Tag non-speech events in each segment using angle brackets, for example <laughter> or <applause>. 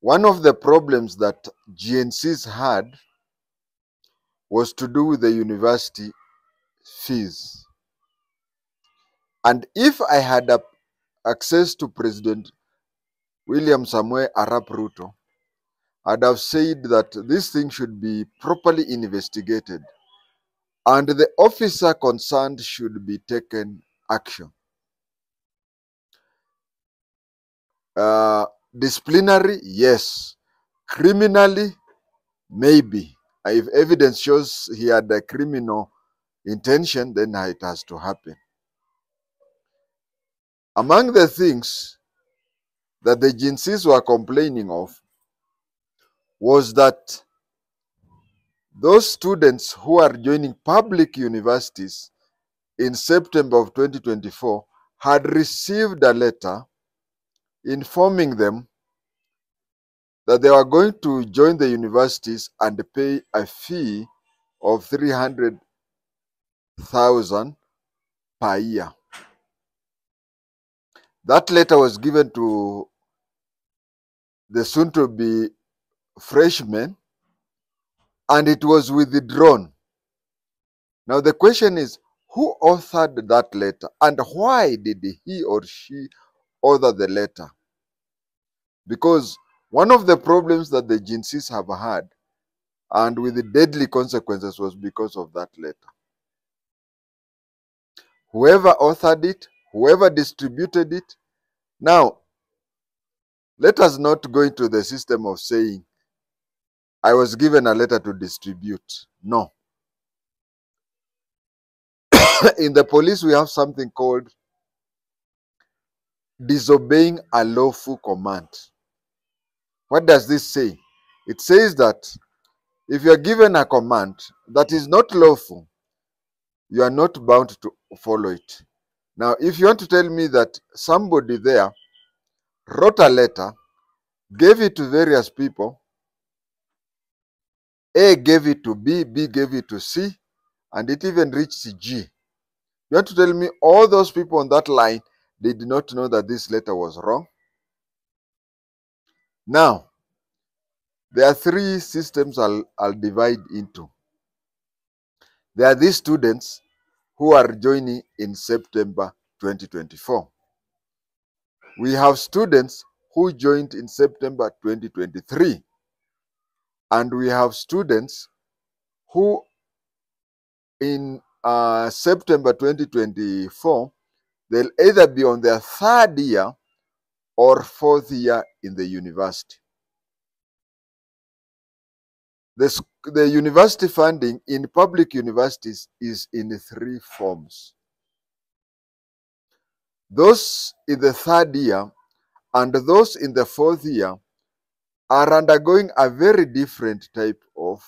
One of the problems that Gen Zs had was to do with the university fees. And if I had a- access to President William Samoei Arap Ruto, I'd have said that this thing should be properly investigated and the officer concerned should be taken action. Uh, disciplinary, yes. Criminally, maybe. Uh, if evidence shows he had a criminal intention, then it has to happen. Among the things that the Gen Zs were complaining of was that those students who are joining public universities in September of 2024 had received a letter informing them that they were going to join the universities and pay a fee of 300,000 per year. That letter was given to the soon to be freshmen and it was withdrawn. Now, the question is who authored that letter and why did he or she author the letter? Because one of the problems that the Gen Zs have had and with the deadly consequences was because of that letter. Whoever authored it, whoever distributed it. Now, let us not go into the system of saying, I was given a letter to distribute. No. <coughs> In the police, we have something called disobeying a lawful command. What does this say? It says that if you are given a command that is not lawful, you are not bound to follow it. Now, if you want to tell me that somebody there wrote a letter, gave it to various people, A gave it to B, B gave it to C, and it even reached G. You want to tell me all those people on that line they did not know that this letter was wrong? Now, there are three systems I'll, I'll divide into. There are these students who are joining in September 2024. We have students who joined in September 2023. And we have students who in uh, September 2024, they'll either be on their third year or fourth year in the university. The, the university funding in public universities is in three forms. Those in the third year and those in the fourth year are undergoing a very different type of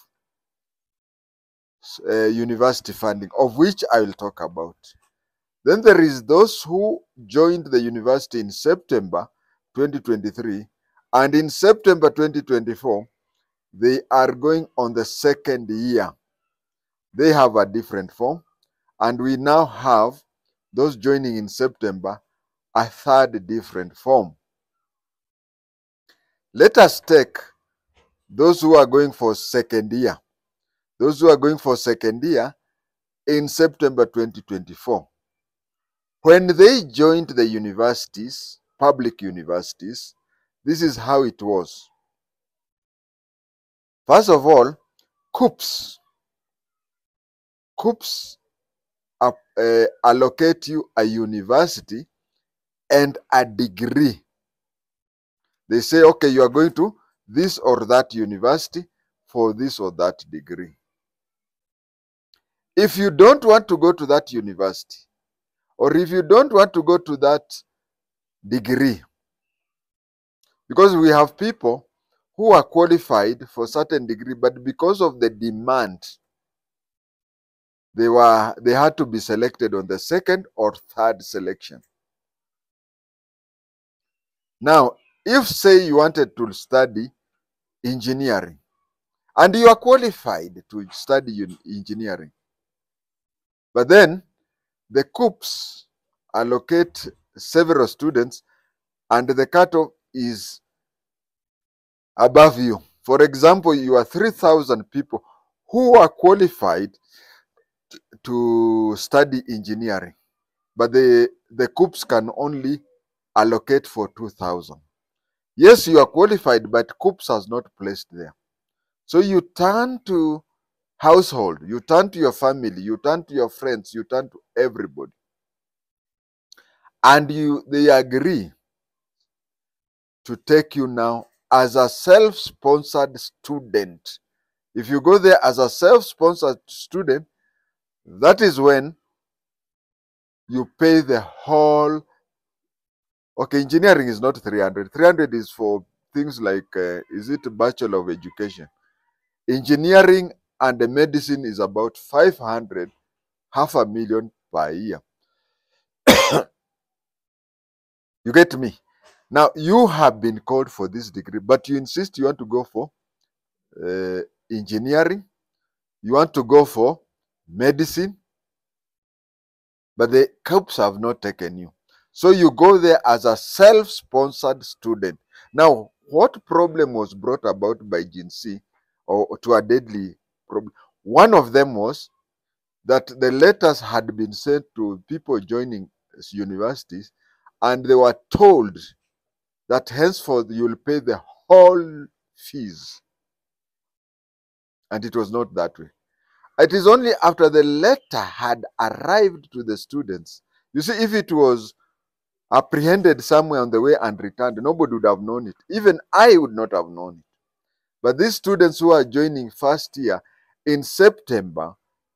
uh, university funding, of which I will talk about. Then there is those who joined the university in September 2023, and in September 2024, they are going on the second year. They have a different form, and we now have those joining in September a third different form. Let us take those who are going for second year. Those who are going for second year in September 2024. When they joined the universities, public universities, this is how it was. First of all, COOPs. COOPs uh, allocate you a university and a degree. They say, okay, you are going to this or that university for this or that degree. If you don't want to go to that university, or if you don't want to go to that degree, because we have people who are qualified for certain degree, but because of the demand, they were they had to be selected on the second or third selection. Now, if say you wanted to study engineering and you are qualified to study engineering, but then the COOPs allocate several students and the cutoff is above you. For example, you are 3,000 people who are qualified to study engineering, but the, the COOPs can only allocate for 2,000. Yes, you are qualified, but COOPs has not placed there. So you turn to household, you turn to your family, you turn to your friends, you turn to everybody. And you they agree to take you now as a self-sponsored student. If you go there as a self-sponsored student, that is when you pay the whole okay engineering is not 300 300 is for things like uh, is it bachelor of education? Engineering and the medicine is about 500 half a million per year. <coughs> You get me now you have been called for this degree but you insist you want to go for uh, engineering you want to go for medicine but the COOPs have not taken you. So you go there as a self-sponsored student. Now what problem was brought about by Gen Z or to a deadly problem? One of them was that the letters had been sent to people joining universities and they were told that henceforth you will pay the whole fees. And it was not that way. It is only after the letter had arrived to the students. You see if it was apprehended somewhere on the way and returned nobody would have known it. Even i would not have known it. But these students who are joining first year in september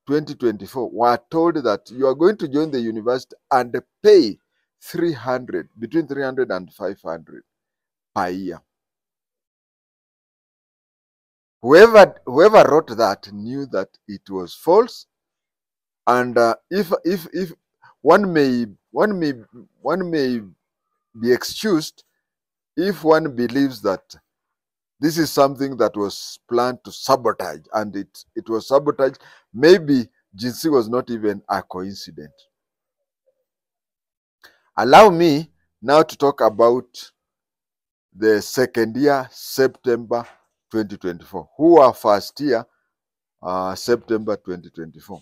2024 were told that you are going to join the university and pay 300 between 300 and 500 per year. Whoever whoever wrote that knew that it was false. And uh, if if if one may one may one may be excused if one believes that this is something that was planned to sabotage and it it was sabotage maybe Gen Z was not even a coincidence allow me now to talk about the second year september 2024 who are first year uh, september 2024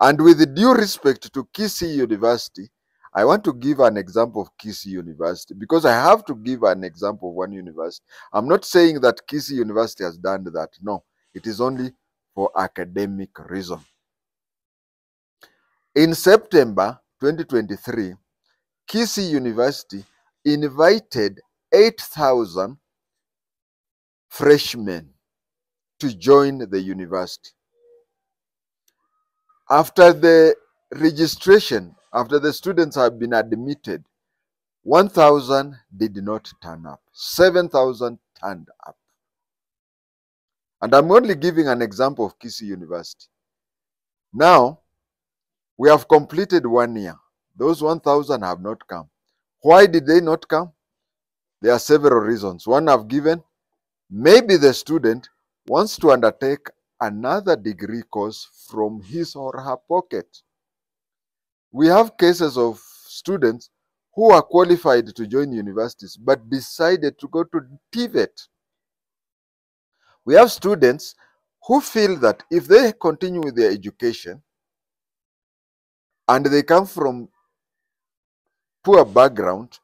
and with due respect to Kisii University, I want to give an example of Kisii University because I have to give an example of one university. I'm not saying that Kisii University has done that. No, it is only for academic reason. In September 2023, Kisii University invited 8,000 freshmen to join the university. After the registration, after the students have been admitted, 1,000 did not turn up, 7,000 turned up. And I'm only giving an example of Kisii University. Now, we have completed one year. Those 1,000 have not come. Why did they not come? There are several reasons. One I've given maybe the student wants to undertake another degree course from his or her pocket. We have cases of students who are qualified to join universities but decided to go to TVET. We have students who feel that if they continue with their education and they come from poor background,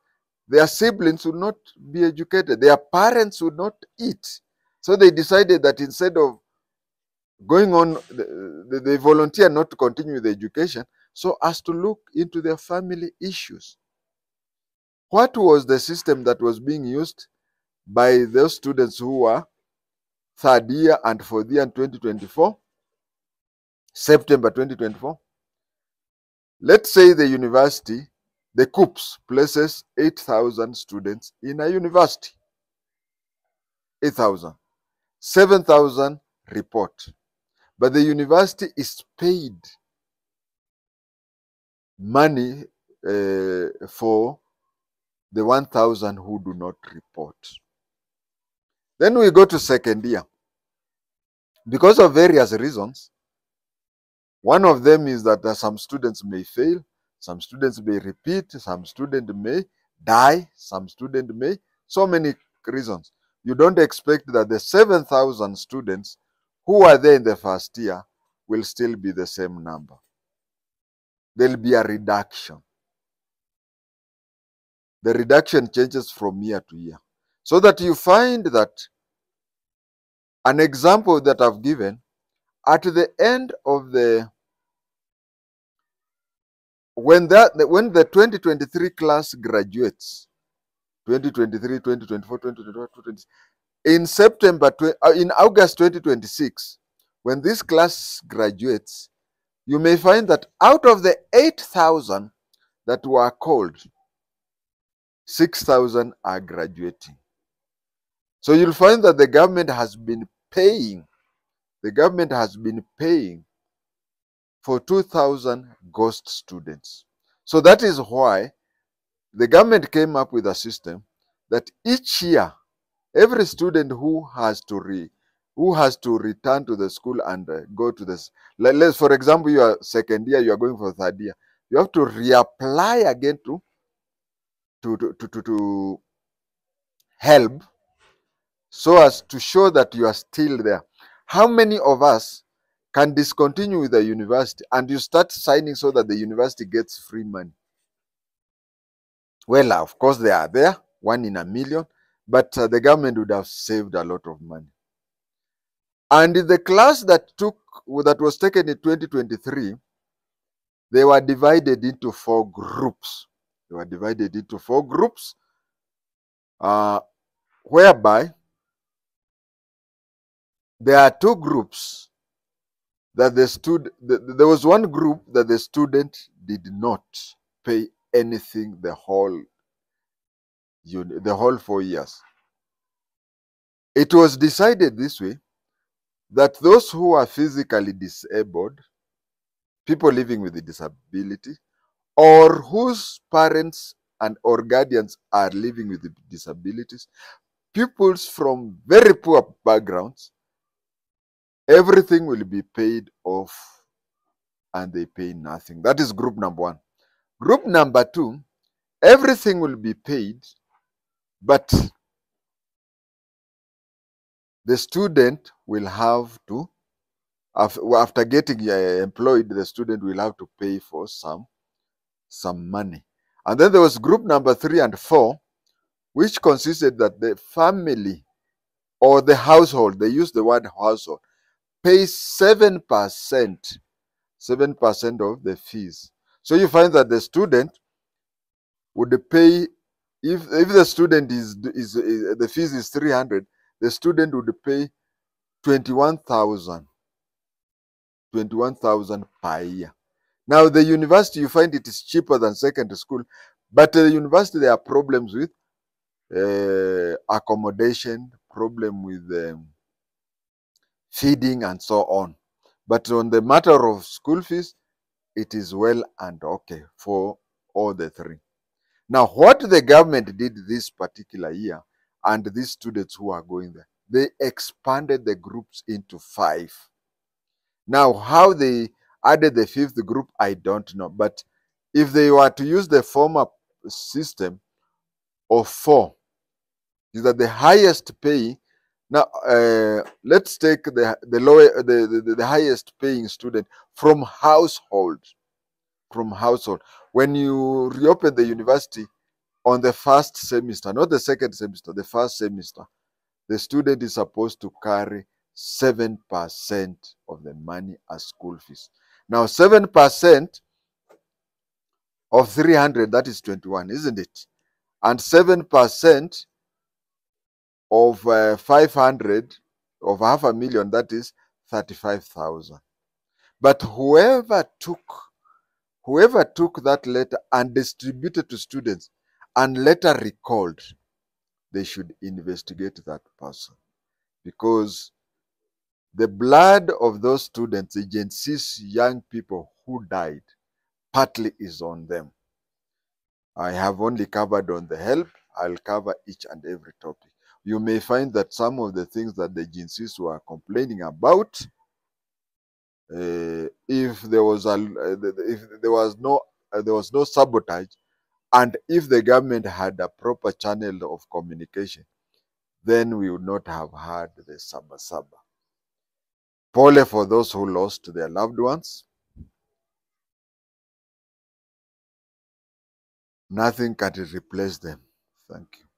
their siblings would not be educated, their parents would not eat. So they decided that instead of going on, th- th- they volunteer not to continue the education so as to look into their family issues. What was the system that was being used by those students who were third year and fourth year in 2024? September 2024. Let's say the university, the COOPS, places 8,000 students in a university. 8,000. 7,000 report. But the university is paid money uh, for the 1,000 who do not report. Then we go to second year. Because of various reasons, one of them is that some students may fail, some students may repeat, some student may die, some student may, so many reasons. you don't expect that the 7,000 students who are there in the first year will still be the same number. There'll be a reduction. The reduction changes from year to year. So that you find that an example that I've given at the end of the when that when the 2023 class graduates 2023 2024 2025 2026, in september uh, in august 2026 when this class graduates you may find that out of the 8000 that were called 6000 are graduating. So you'll find that the government has been paying the government has been paying for 2000 ghost students. So that is why the government came up with a system that each year every student who has to re who has to return to the school and uh, go to this let, let's for example you are second year you are going for third year you have to reapply again to to to, to, to HELB so as to show that you are still there. How many of us can discontinue with the university and you start signing so that the university gets free money. Well of course they are there one in a million but uh, the government would have saved a lot of money. And the class that took that was taken in 2023 they were divided into four groups. They were divided into four groups uh, whereby there are two groups that the stud the, there was one group that the student did not pay anything the whole the whole four years. It was decided this way that those who are physically disabled people living with a disability or whose parents and or guardians are living with disabilities pupils from very poor backgrounds everything will be paid off and they pay nothing. That is group number one. Group number two, everything will be paid, but the student will have to, after getting employed, the student will have to pay for some, some money. And then there was group number three and four, which consisted that the family or the household, they use the word household, pays 7%, 7% of the fees. So you find that the student would pay, if, if the student is, is, is, the fees is 300, the student would pay 21,000, 21,000 per year. Now the university, you find it is cheaper than secondary school, but the university, there are problems with uh, accommodation, problem with um, feeding and so on. But on the matter of school fees, it is well and okay for all the three. Now, what the government did this particular year, and these students who are going there, they expanded the groups into five. Now, how they added the fifth group, I don't know. But if they were to use the former system of four, is that the highest pay now, uh, let's take the the lower the, the, the highest paying student from household. From household. When you reopen the university on the first semester, not the second semester, the first semester, the student is supposed to carry seven percent of the money as school fees. Now, seven percent of three hundred, that is twenty-one, isn't it? And seven percent of uh, 500 of half a million that is 35000 but whoever took whoever took that letter and distributed to students and later recalled they should investigate that person. Because the blood of those students agencies young people who died partly is on them. I have only covered on the HELB. I'll cover each and every topic you may find that some of the things that the Gen Zs were complaining about, uh, if there was a, if there was no there was no sabotage, and if the government had a proper channel of communication, then we would not have had the Saba Saba. Pole for those who lost their loved ones. Nothing can replace them. Thank you.